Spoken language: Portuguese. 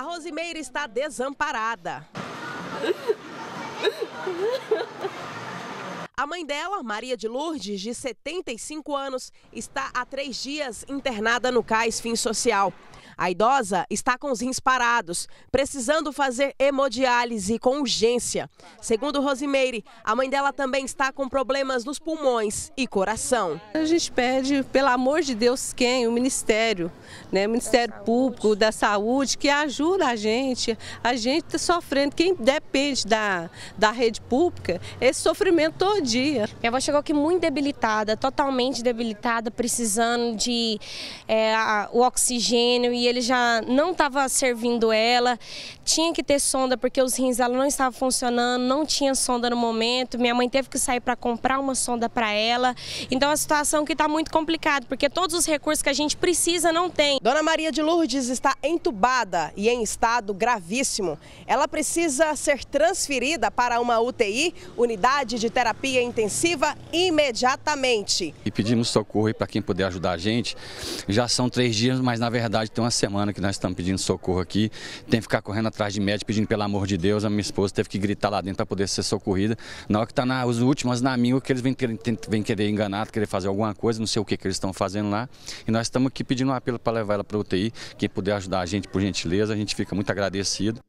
A Rosimeira está desamparada. Mãe dela, Maria de Lourdes, de 75 anos, está há três dias internada no CAIS Fim Social. A idosa está com os rins parados, precisando fazer hemodiálise com urgência. Segundo Rosimeire, a mãe dela também está com problemas nos pulmões e coração. A gente pede, pelo amor de Deus, quem? O Ministério, né? o Ministério Público da Saúde, que ajuda a gente. A gente está sofrendo, quem depende da, da rede pública, esse sofrimento todo dia. Minha avó chegou aqui muito debilitada, totalmente debilitada, precisando de é, o oxigênio e ele já não estava servindo ela, tinha que ter sonda porque os rins dela não estavam funcionando, não tinha sonda no momento, minha mãe teve que sair para comprar uma sonda para ela, então a situação que está muito complicada, porque todos os recursos que a gente precisa não tem. Dona Maria de Lourdes está entubada e em estado gravíssimo. Ela precisa ser transferida para uma UTI, unidade de terapia intensiva, imediatamente. E pedimos socorro para quem puder ajudar a gente. Já são três dias, mas na verdade tem uma semana que nós estamos pedindo socorro aqui. Tem que ficar correndo atrás de médico pedindo pelo amor de Deus. A minha esposa teve que gritar lá dentro para poder ser socorrida. Na hora que está nas últimas na minha, que eles vêm querer, vêm querer enganar, querer fazer alguma coisa, não sei o que, que eles estão fazendo lá. E nós estamos aqui pedindo um apelo para levar ela para UTI. Quem puder ajudar a gente, por gentileza, a gente fica muito agradecido.